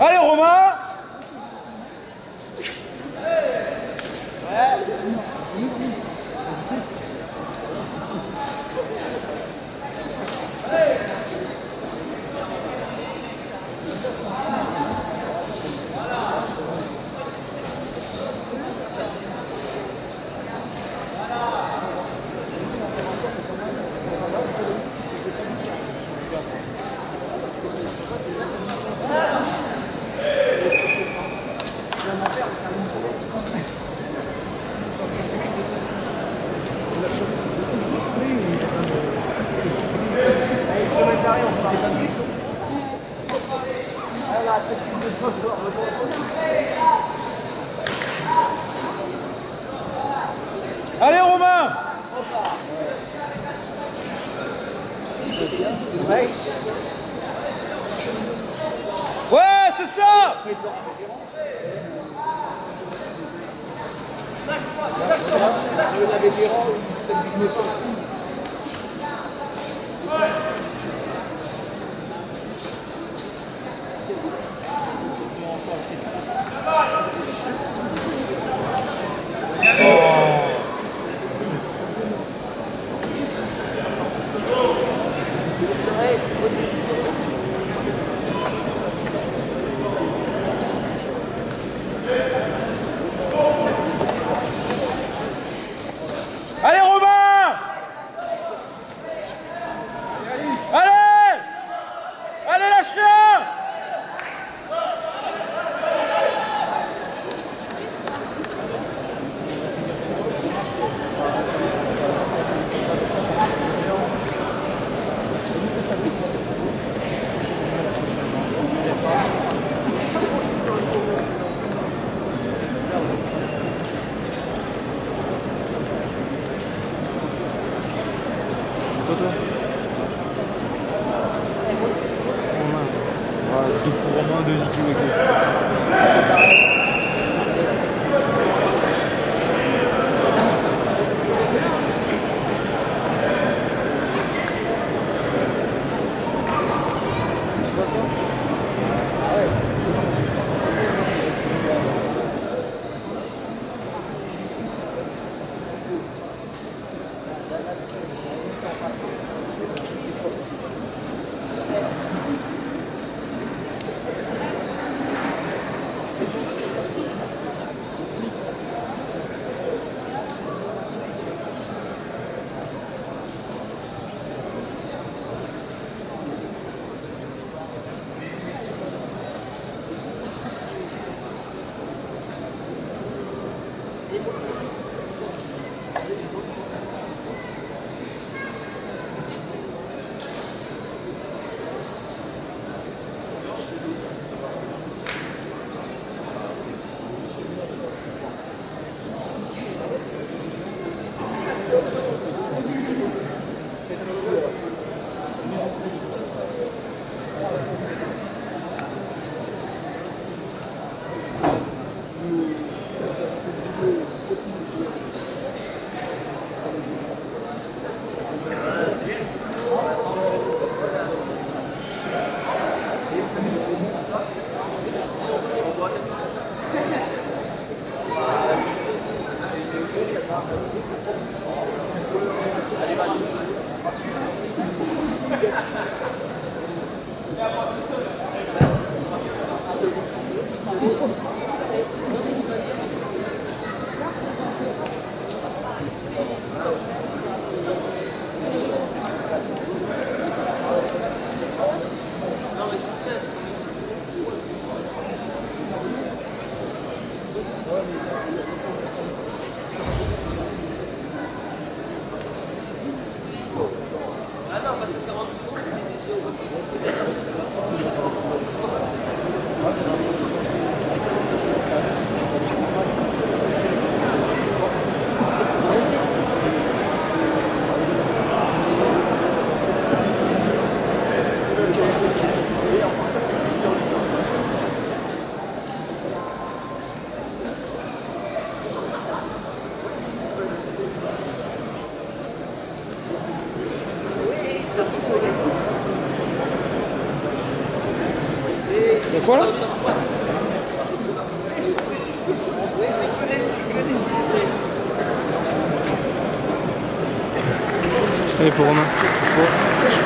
Allez, Romain Allez, Romain. Ouais, c'est ça Romain Allez Allez, lâche rien Deux pour Romain, deux IQ Y'a quoi là Allez pour Romain. Je crois